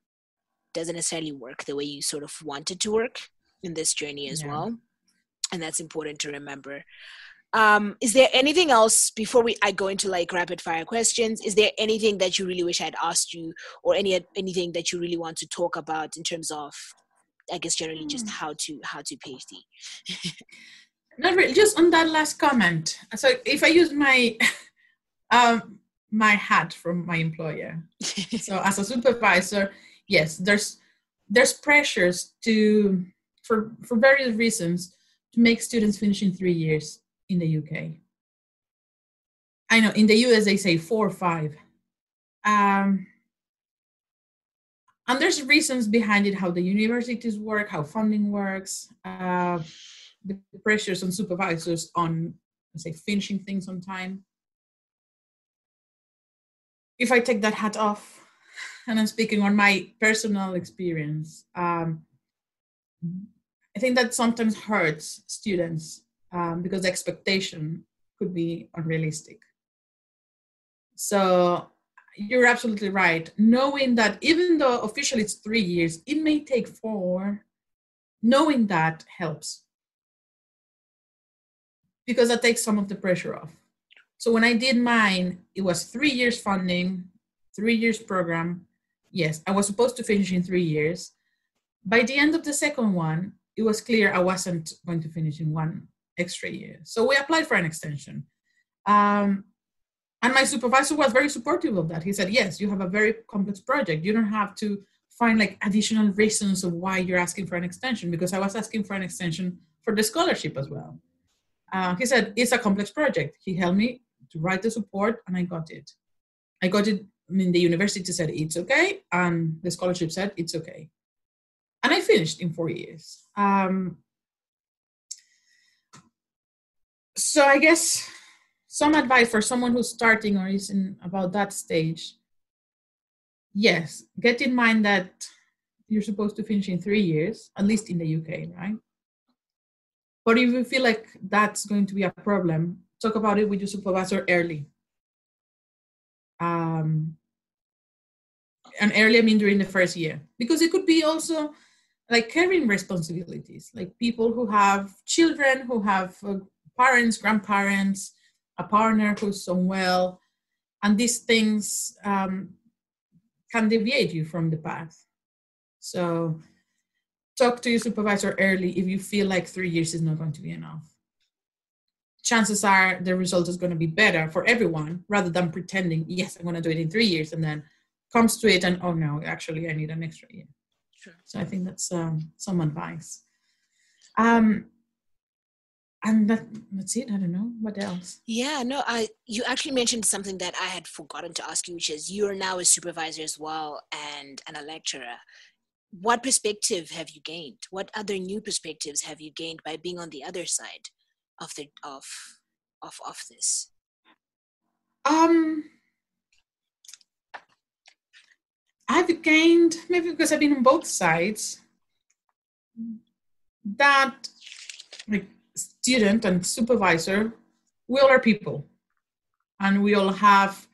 doesn't necessarily work the way you sort of want it to work in this journey as yeah. well and that's important to remember. Um, is there anything else before we i go into like rapid fire questions? Is there anything that you really wish i'd asked you or any anything that you really want to talk about in terms of i guess generally just hmm. how to how to phd not really just on that last comment. So if i use my um my hat from my employer so as a supervisor yes there's there's pressures to for for various reasons to make students finish in three years in the uk i know in the us they say four or five um, and there's reasons behind it how the universities work how funding works uh, the pressures on supervisors on say finishing things on time if i take that hat off and I'm speaking on my personal experience. Um, I think that sometimes hurts students um, because the expectation could be unrealistic. So you're absolutely right. Knowing that even though officially it's three years, it may take four, knowing that helps because that takes some of the pressure off. So when I did mine, it was three years funding, three years program, yes, I was supposed to finish in three years. By the end of the second one, it was clear I wasn't going to finish in one extra year. So we applied for an extension. Um, and my supervisor was very supportive of that. He said, Yes, you have a very complex project. You don't have to find like additional reasons of why you're asking for an extension because I was asking for an extension for the scholarship as well. Uh, he said, It's a complex project. He helped me to write the support and I got it. I got it I mean, the university said it's okay, and the scholarship said it's okay. And I finished in four years. Um, so I guess some advice for someone who's starting or is in about that stage. Yes, get in mind that you're supposed to finish in three years, at least in the UK, right? But if you feel like that's going to be a problem, talk about it with your supervisor early. Um, and early i mean during the first year because it could be also like carrying responsibilities like people who have children who have uh, parents grandparents a partner who's unwell and these things um, can deviate you from the path so talk to your supervisor early if you feel like three years is not going to be enough chances are the result is going to be better for everyone rather than pretending yes i'm going to do it in three years and then comes to it and oh no actually i need an extra year. So i think that's um, some advice. Um and that, that's it. I don't know. What else? Yeah no i you actually mentioned something that i had forgotten to ask you which is you're now a supervisor as well and and a lecturer. What perspective have you gained? What other new perspectives have you gained by being on the other side of the of of of this um I've maybe because I've been on both sides, that like student and supervisor, we all are people. And we all have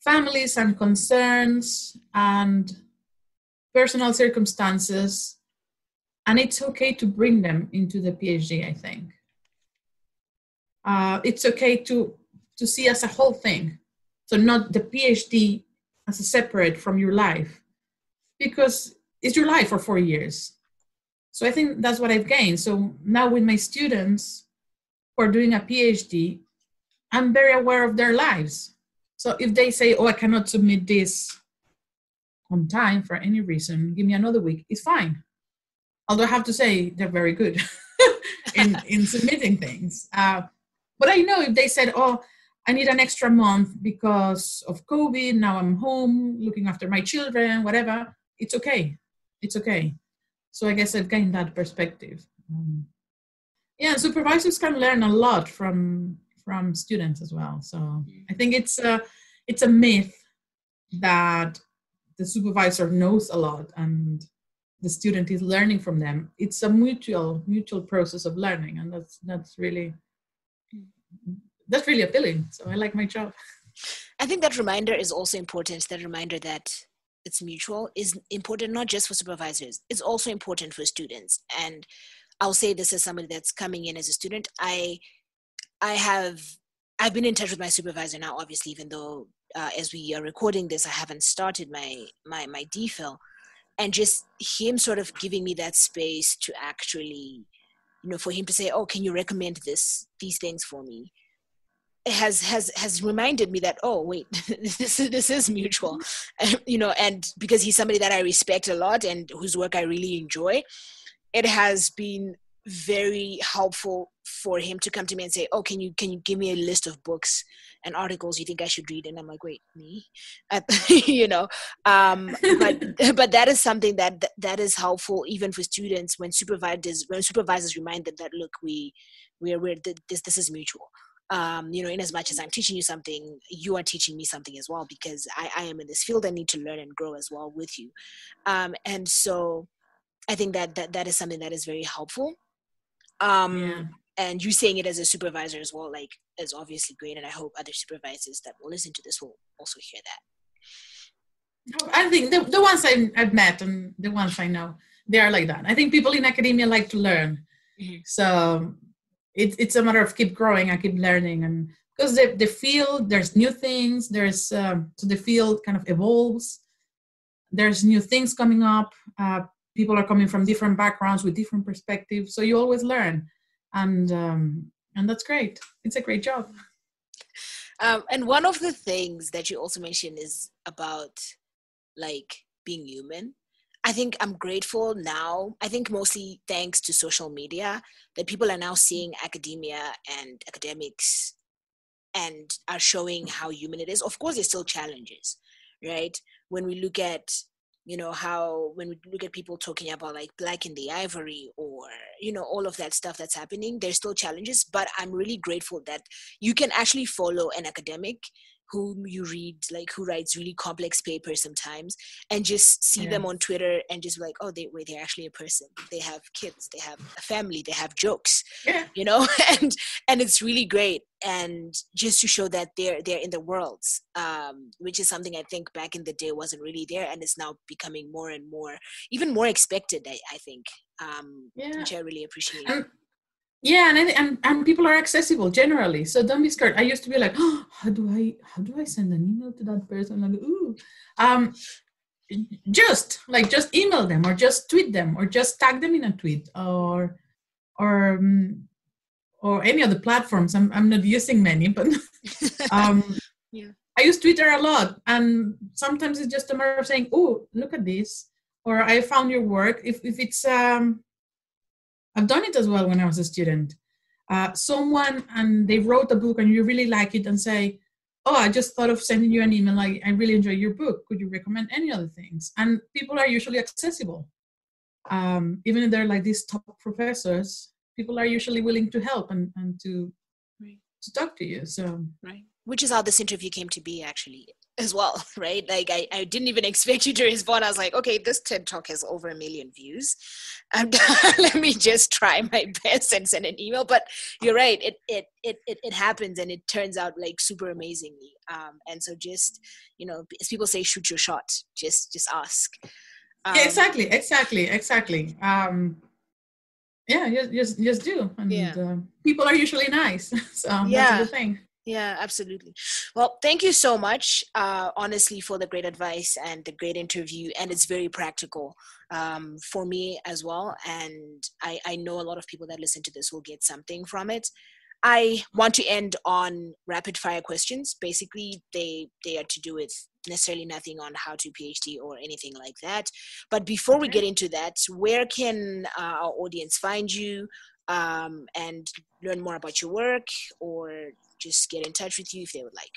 families and concerns and personal circumstances. and it's okay to bring them into the phd i think uh, it's okay to to see as a whole thing so not the phd as a separate from your life because it's your life for four years. So i think that's what i've gained. So now with my students who are doing a phd i'm very aware of their lives. So if they say oh i cannot submit this on time for any reason give me another week it's fine. Although i have to say they're very good in in submitting things. Uh, but i know if they said oh i need an extra month because of covid now i'm home looking after my children whatever it's okay. It's okay. So i guess i've gained that perspective um, yeah supervisors can learn a lot from from students as well. So i think it's a it's a myth that the supervisor knows a lot and the student is learning from them. It's a mutual mutual process of learning and that's that's really that's really appealing. So i like my job. I think that reminder is also important that reminder that it's mutual is important not just for supervisors it's also important for students. And i'll say this as somebody that's coming in as a student i i have i've been in touch with my supervisor now obviously even though uh, as we are recording this i haven't started my my my DPhil and just him sort of giving me that space to actually you know for him to say oh can you recommend this these things for me has has has reminded me that oh wait this is this is mutual. You know and because he's somebody that i respect a lot and whose work i really enjoy it has been very helpful for him to come to me and say oh can you can you give me a list of books and articles you think i should read? And i'm like wait me? You know um but but that is something that that is helpful even for students when supervisors when supervisors remind them that look we we're, we're this this is mutual um, you know, in as much as I'm teaching you something, you are teaching me something as well because I, I am in this field. I need to learn and grow as well with you. Um, and so I think that, that that is something that is very helpful um yeah. and you saying it as a supervisor as well like is obviously great and i hope other supervisors that will listen to this will also hear that i think the, the ones I, have met and the ones i know they are like that i think people in academia like to learn mm-hmm. so it, it's a matter of keep growing and keep learning. And because the, the field there's new things there's um, so the field kind of evolves. There's new things coming up. Uh, people are coming from different backgrounds with different perspectives. So you always learn. And um, and that's great. It's a great job. Um, and one of the things that you also mentioned is about like being human i think i'm grateful now. I think mostly thanks to social media that people are now seeing academia and academics and are showing mm-hmm. how human it is. Of course there's still challenges right? When we look at you know how when we look at people talking about like black in the ivory or you know all of that stuff that's happening there's still challenges but i'm really grateful that you can actually follow an academic whom you read like who writes really complex papers sometimes and just see yeah. them on twitter and just be like oh they wait they're actually a person they have kids they have a family they have jokes yeah. you know and and it's really great and just to show that they're they're in the worlds um, which is something i think back in the day wasn't really there and it's now becoming more and more even more expected i, I think um, yeah. which i really appreciate um, yeah and, and and people are accessible generally so don't be scared. I used to be like oh, how do i how do i send an email to that person? Like ooh. Um just like just email them or just tweet them or just tag them in a tweet or or um, or any other platforms. I'm, I'm not using many but um yeah. I use twitter a lot and sometimes it's just a matter of saying oh look at this or i found your work. If, if it's um I've done it as well when I was a student. Uh, someone and they wrote a book and you really like it and say, oh, I just thought of sending you an email. Like, I really enjoy your book. Could you recommend any other things? And people are usually accessible. Um, even if they're like these top professors, people are usually willing to help and, and to, right. to talk to you. So, right. Which is how this interview came to be, actually as well, right? Like I, I didn't even expect you to respond. I was like, okay, this TED talk has over a million views. And let me just try my best and send an email. But you're right, it it it it, it happens and it turns out like super amazingly. Um, and so just you know, as people say, shoot your shot. Just just ask. Um, yeah, exactly, exactly, exactly. Um, yeah, just just, just do. And Yeah. uh, people are usually nice, so that's Yeah. a good thing. Yeah, absolutely. Well, thank you so much, uh, honestly, for the great advice and the great interview. And it's very practical um, for me as well. And I, I know a lot of people that listen to this will get something from it. I want to end on rapid fire questions. Basically, they they are to do with necessarily nothing on how to PhD or anything like that. But before we get into that, where can uh, our audience find you um, and learn more about your work, or just get in touch with you if they would like?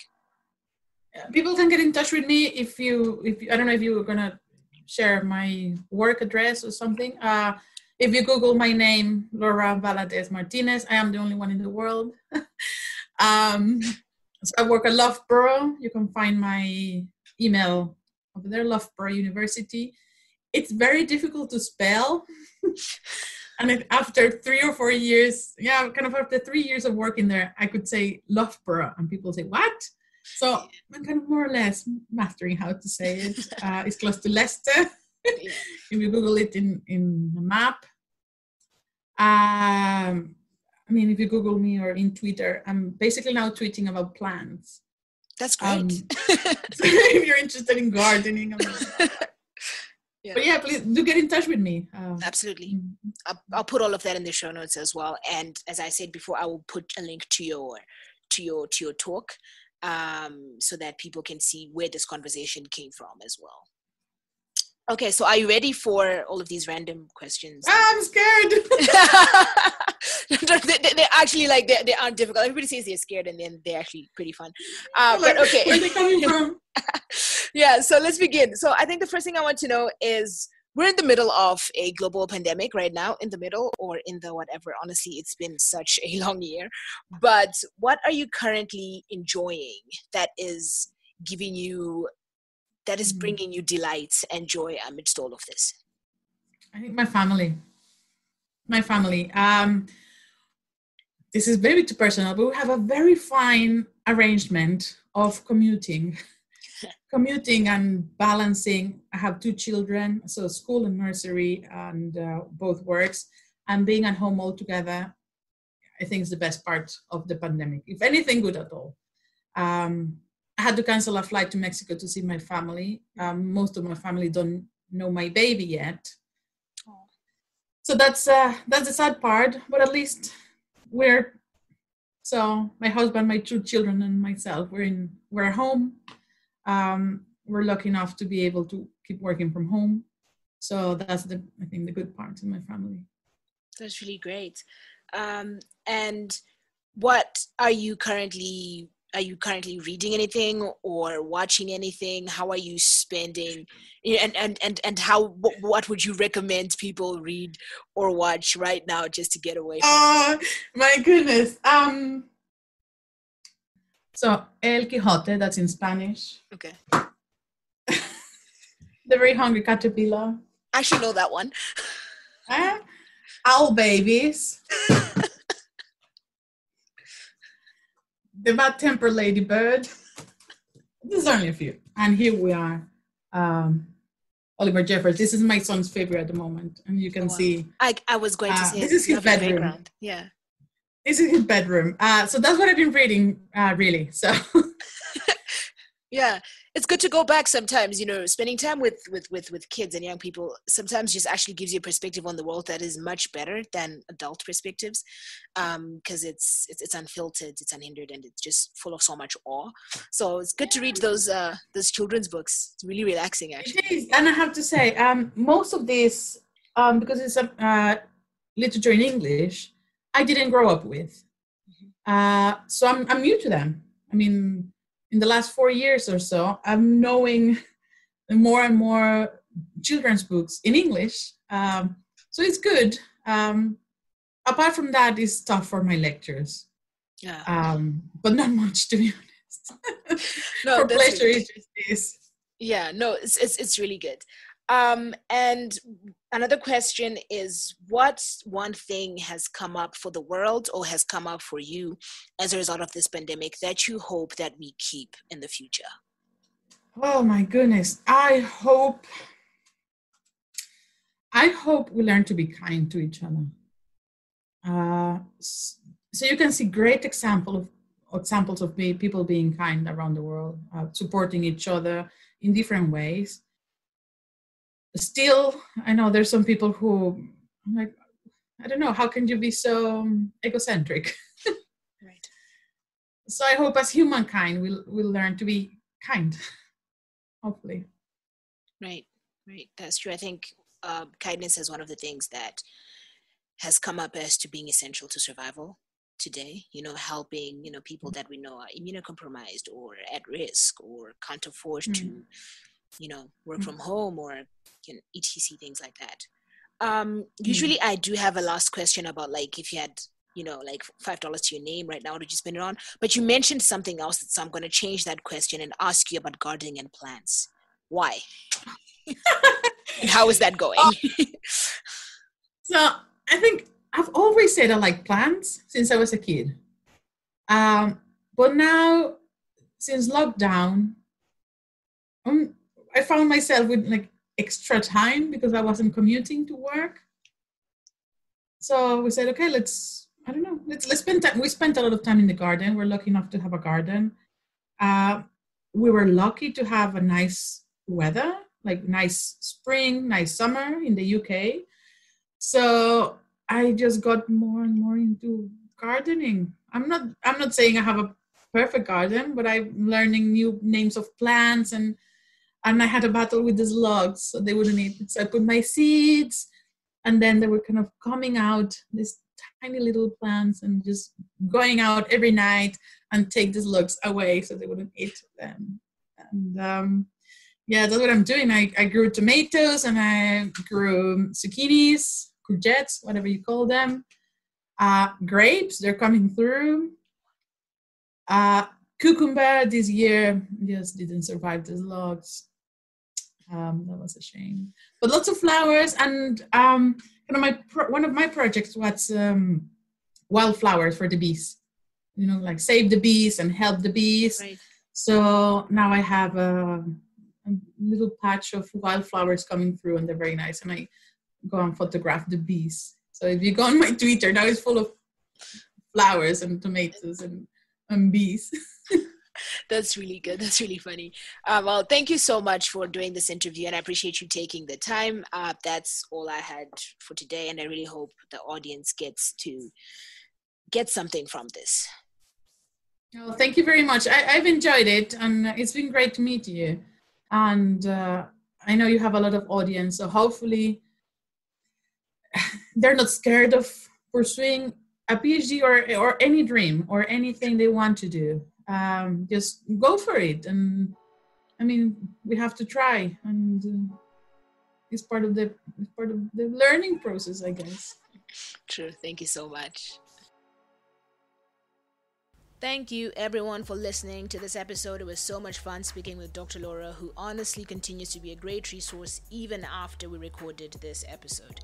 People can get in touch with me if you if you, I don't know if you were gonna share my work address or something. Uh, if you Google my name, Laura Valadez Martinez, I am the only one in the world. um, so I work at Loughborough. You can find my email over there, Loughborough University. It's very difficult to spell. and after three or four years, yeah, kind of after three years of working there, I could say Loughborough, and people say, What? So I'm kind of more or less mastering how to say it. Uh, it's close to Leicester. Yeah. if you Google it in in a map. Um, I mean, if you Google me or in Twitter, I'm basically now tweeting about plants. That's great. Um, So if you're interested in gardening, I'm Yeah. but yeah, please do get in touch with me. Uh, Absolutely. mm, I'll, I'll put all of that in the show notes as well. And as I said before, I will put a link to your to your to your talk, um, so that people can see where this conversation came from as well. Okay, so are you ready for all of these random questions? ah, I'm scared. they, they- they're actually like they, they aren't difficult. Everybody says they're scared, and then they're actually pretty fun. Uh, Like, but okay, Where they coming from? yeah so let's begin so i think the first thing i want to know is we're in the middle of a global pandemic right now in the middle or in the whatever honestly it's been such a long year but what are you currently enjoying that is giving you that is Mm. bringing you delight and joy amidst all of this I think my family. My family. Um, this is very too personal, but we have a very fine arrangement of commuting, commuting and balancing. I have two children, so school and nursery, and uh, both works, and being at home all together. I think is the best part of the pandemic, if anything good at all. Um, I had to cancel a flight to Mexico to see my family. Um, most of my family don't know my baby yet. So that's uh that's the sad part but at least we're so my husband my two children and myself we're in we're home. Um we're lucky enough to be able to keep working from home. So that's the i think the good part in my family. That's really great. Um, and what are you currently are you currently reading anything or watching anything? How are you spending? And and and, and how what, what would you recommend people read or watch right now just to get away from oh my goodness um so el quijote that's in spanish. Okay. The very hungry caterpillar. I should know that one. Eh? owl babies the bad tempered ladybird. There's only a few. And here we are. Um, Oliver Jeffers. This is my son's favorite at the moment. And you can Oh, wow. see i i was going to Uh, say this is his bedroom. background. yeah this is his bedroom. Uh, so that's what I've been reading, uh, really. So yeah it's good to go back sometimes you know spending time with with with with kids and young people sometimes just actually gives you a perspective on the world that is much better than adult perspectives um because it's, it's it's unfiltered it's unhindered and it's just full of so much awe so it's good to read those uh those children's books it's really relaxing actually it is. And I have to say, um, most of this, um, because it's a, uh, literature in English, I didn't grow up with. Uh, so I'm, I'm new to them. I mean, in the last four years or so, I'm knowing more and more children's books in English. Um, so it's good. Um, apart from that, it's tough for my lectures, yeah um, but not much to be honest. no for pleasure, really- it's just this. yeah no it's, it's it's really good um and another question is what one thing has come up for the world or has come up for you as a result of this pandemic that you hope that we keep in the future Oh my goodness. I hope I hope we learn to be kind to each other. Uh, so you can see great example of examples of people being kind around the world, uh, supporting each other in different ways. Still, I know there's some people who like, I don't know, how can you be so egocentric? right. So I hope as humankind we'll we'll learn to be kind. Hopefully. Right, right. That's true. I think uh, kindness is one of the things that has come up as to being essential to survival today you know helping you know people that we know are immunocompromised or at risk or can't afford mm-hmm. to you know work mm-hmm. from home or you know, etc things like that um usually mm-hmm. i do have a last question about like if you had you know like five dollars to your name right now what did you spend it on but you mentioned something else so i'm going to change that question and ask you about gardening and plants why and how is that going oh. so i think I've always said I like plants since I was a kid. Um, but now, since lockdown, um, I found myself with like extra time because I wasn't commuting to work. So we said, okay, let's I don't know, let's let's spend time. We spent a lot of time in the garden. We're lucky enough to have a garden. Uh, we were lucky to have a nice weather, like nice spring, nice summer in the UK. So I just got more and more into gardening. I'm not I'm not saying I have a perfect garden, but I'm learning new names of plants and and I had a battle with the slugs, so they wouldn't eat. So I put my seeds, and then they were kind of coming out these tiny little plants and just going out every night and take the slugs away so they wouldn't eat them. And um, yeah, that's what I'm doing. I, I grew tomatoes and I grew zucchinis courgettes, whatever you call them. Uh, grapes, they're coming through. Uh, cucumber this year just didn't survive the logs. Um, that was a shame. But lots of flowers and um, kind of my pro- one of my projects was um, wildflowers for the bees. You know, like save the bees and help the bees. Right. So now I have a, a, little patch of wildflowers coming through, and they're very nice. And I go and photograph the bees. So if you go on my Twitter, now it's full of flowers and tomatoes and, and bees. That's really good. That's really funny. Uh, well, thank you so much for doing this interview, and I appreciate you taking the time. Uh, that's all I had for today, and I really hope the audience gets to get something from this. Oh, thank you very much. I, have enjoyed it, and it's been great to meet you. And uh, I know you have a lot of audience, so hopefully they're not scared of pursuing a PhD or or any dream or anything they want to do. Um, just go for it, and I mean, we have to try, and uh, it's part of the it's part of the learning process, I guess. True. Thank you so much. Thank you everyone for listening to this episode. It was so much fun speaking with Dr. Laura, who honestly continues to be a great resource even after we recorded this episode.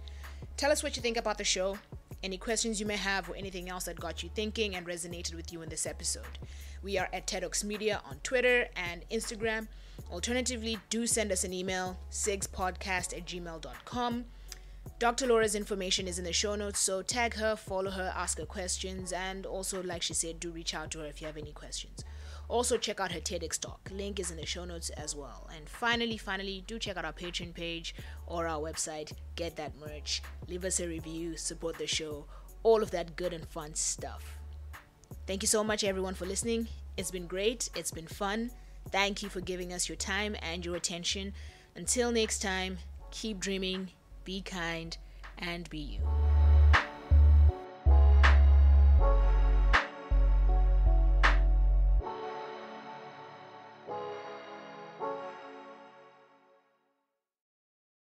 Tell us what you think about the show, any questions you may have, or anything else that got you thinking and resonated with you in this episode. We are at Tedoex Media on Twitter and Instagram. Alternatively, do send us an email, sygspodcast at gmail.com. Dr. Laura's information is in the show notes, so tag her, follow her, ask her questions, and also, like she said, do reach out to her if you have any questions. Also, check out her TEDx talk. Link is in the show notes as well. And finally, finally, do check out our Patreon page or our website. Get that merch, leave us a review, support the show, all of that good and fun stuff. Thank you so much, everyone, for listening. It's been great, it's been fun. Thank you for giving us your time and your attention. Until next time, keep dreaming, be kind, and be you.